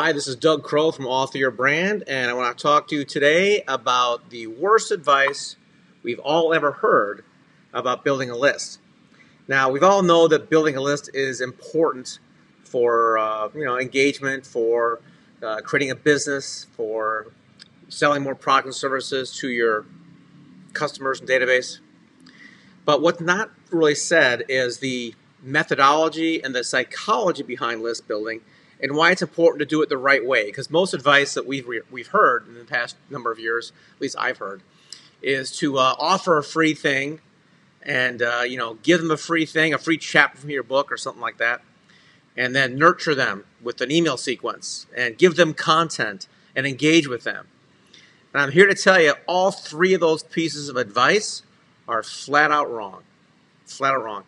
Hi, this is Doug Crowe from Author Your Brand, and I want to talk to you today about the worst advice we've all ever heard about building a list. Now, we've all know that building a list is important for uh, you know engagement, for uh, creating a business, for selling more products and services to your customers and database. But what's not really said is the methodology and the psychology behind list building and why it's important to do it the right way. Because most advice that we've re- we've heard in the past number of years, at least I've heard, is to uh, offer a free thing, and uh, you know, give them a free thing, a free chapter from your book or something like that, and then nurture them with an email sequence and give them content and engage with them. And I'm here to tell you, all three of those pieces of advice are flat out wrong. Flat out wrong.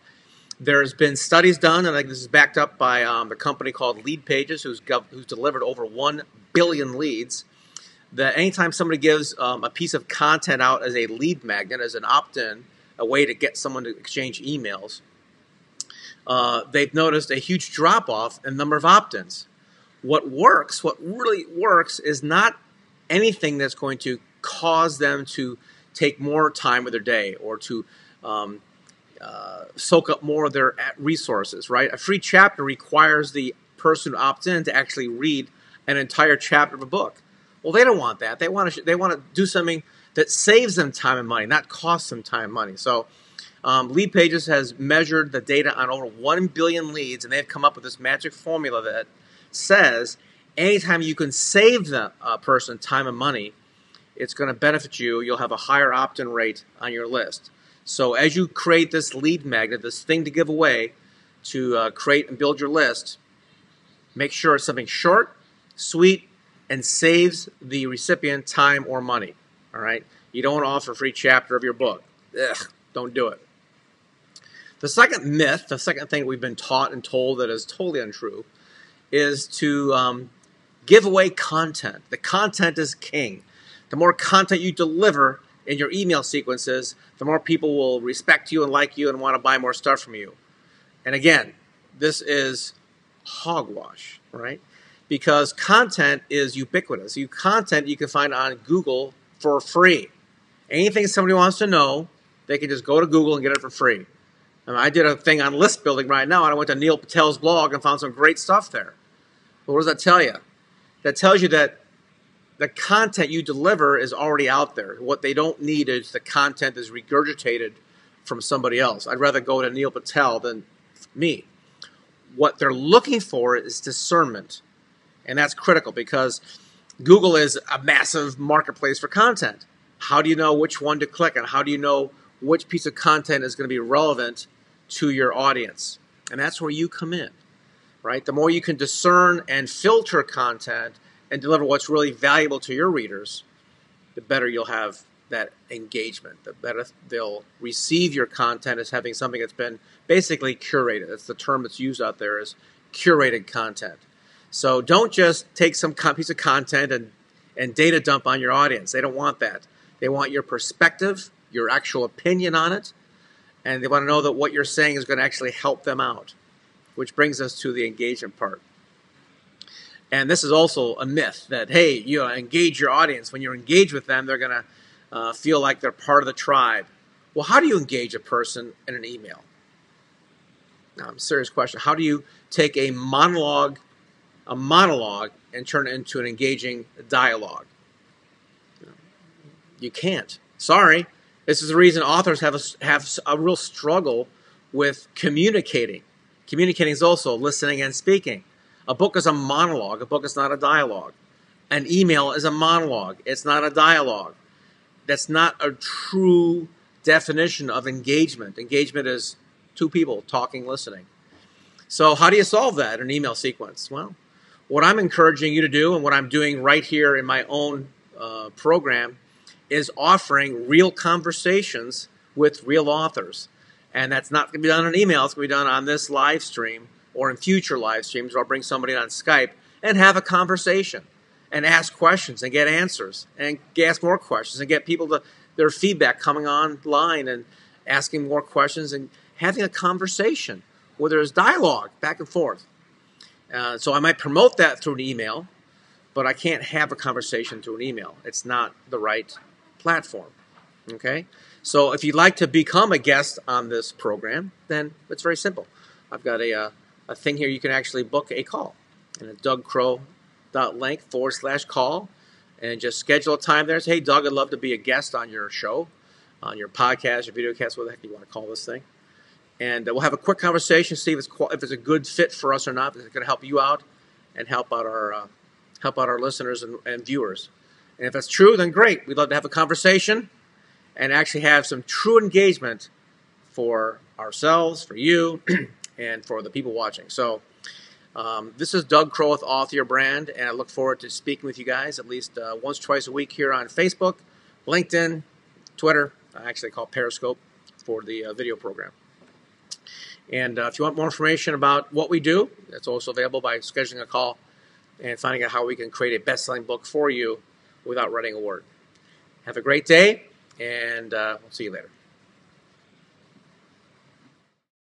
There's been studies done, and I think this is backed up by um, a company called Leadpages, who's, gov- who's delivered over 1 billion leads. That anytime somebody gives um, a piece of content out as a lead magnet, as an opt in, a way to get someone to exchange emails, uh, they've noticed a huge drop off in number of opt ins. What works, what really works, is not anything that's going to cause them to take more time with their day or to um, uh, soak up more of their resources, right? A free chapter requires the person who opts in to actually read an entire chapter of a book. Well, they don't want that. They want to they want to do something that saves them time and money, not costs them time and money. So, um, Leadpages has measured the data on over one billion leads, and they've come up with this magic formula that says anytime you can save the uh, person time and money, it's going to benefit you. You'll have a higher opt-in rate on your list. So as you create this lead magnet, this thing to give away to uh, create and build your list, make sure it's something short, sweet, and saves the recipient time or money. All right? You don't offer a free chapter of your book. Ugh, don't do it. The second myth, the second thing we've been taught and told that is totally untrue, is to um, give away content. The content is king. The more content you deliver, in your email sequences, the more people will respect you and like you and want to buy more stuff from you. And again, this is hogwash, right? Because content is ubiquitous. You content you can find on Google for free. Anything somebody wants to know, they can just go to Google and get it for free. I, I did a thing on list building right now, and I went to Neil Patel's blog and found some great stuff there. But what does that tell you? That tells you that the content you deliver is already out there. What they don't need is the content is regurgitated from somebody else. I'd rather go to Neil Patel than me. What they're looking for is discernment. And that's critical because Google is a massive marketplace for content. How do you know which one to click on? How do you know which piece of content is going to be relevant to your audience? And that's where you come in, right? The more you can discern and filter content, and deliver what's really valuable to your readers, the better you'll have that engagement. The better they'll receive your content as having something that's been basically curated. That's the term that's used out there is curated content. So don't just take some piece of content and, and data dump on your audience. They don't want that. They want your perspective, your actual opinion on it, and they want to know that what you're saying is going to actually help them out. Which brings us to the engagement part. And this is also a myth that, hey, you engage your audience. When you engage with them, they're going to uh, feel like they're part of the tribe. Well, how do you engage a person in an email? Now, serious question. How do you take a monologue, a monologue, and turn it into an engaging dialogue? You can't. Sorry. This is the reason authors have a, have a real struggle with communicating. Communicating is also listening and speaking. A book is a monologue. A book is not a dialogue. An email is a monologue. It's not a dialogue. That's not a true definition of engagement. Engagement is two people talking, listening. So, how do you solve that in an email sequence? Well, what I'm encouraging you to do, and what I'm doing right here in my own uh, program, is offering real conversations with real authors. And that's not going to be done in email, it's going to be done on this live stream or in future live streams I'll bring somebody on Skype and have a conversation and ask questions and get answers and ask more questions and get people to their feedback coming online and asking more questions and having a conversation where there's dialogue back and forth. Uh, so I might promote that through an email, but I can't have a conversation through an email. It's not the right platform. Okay? So if you'd like to become a guest on this program, then it's very simple. I've got a, uh, a thing here you can actually book a call. And it's dougcrow.link forward slash call. And just schedule a time there. Say, hey, Doug, I'd love to be a guest on your show, on your podcast, your video cast, what the heck you want to call this thing. And uh, we'll have a quick conversation, see if it's, if it's a good fit for us or not, if it's going to help you out and help out our, uh, help out our listeners and, and viewers. And if that's true, then great. We'd love to have a conversation and actually have some true engagement for ourselves, for you, and for the people watching. So, um, this is Doug Crowe with Author Your Brand, and I look forward to speaking with you guys at least uh, once, twice a week here on Facebook, LinkedIn, Twitter. I actually call Periscope for the uh, video program. And uh, if you want more information about what we do, it's also available by scheduling a call and finding out how we can create a best selling book for you without writing a word. Have a great day, and uh, we'll see you later.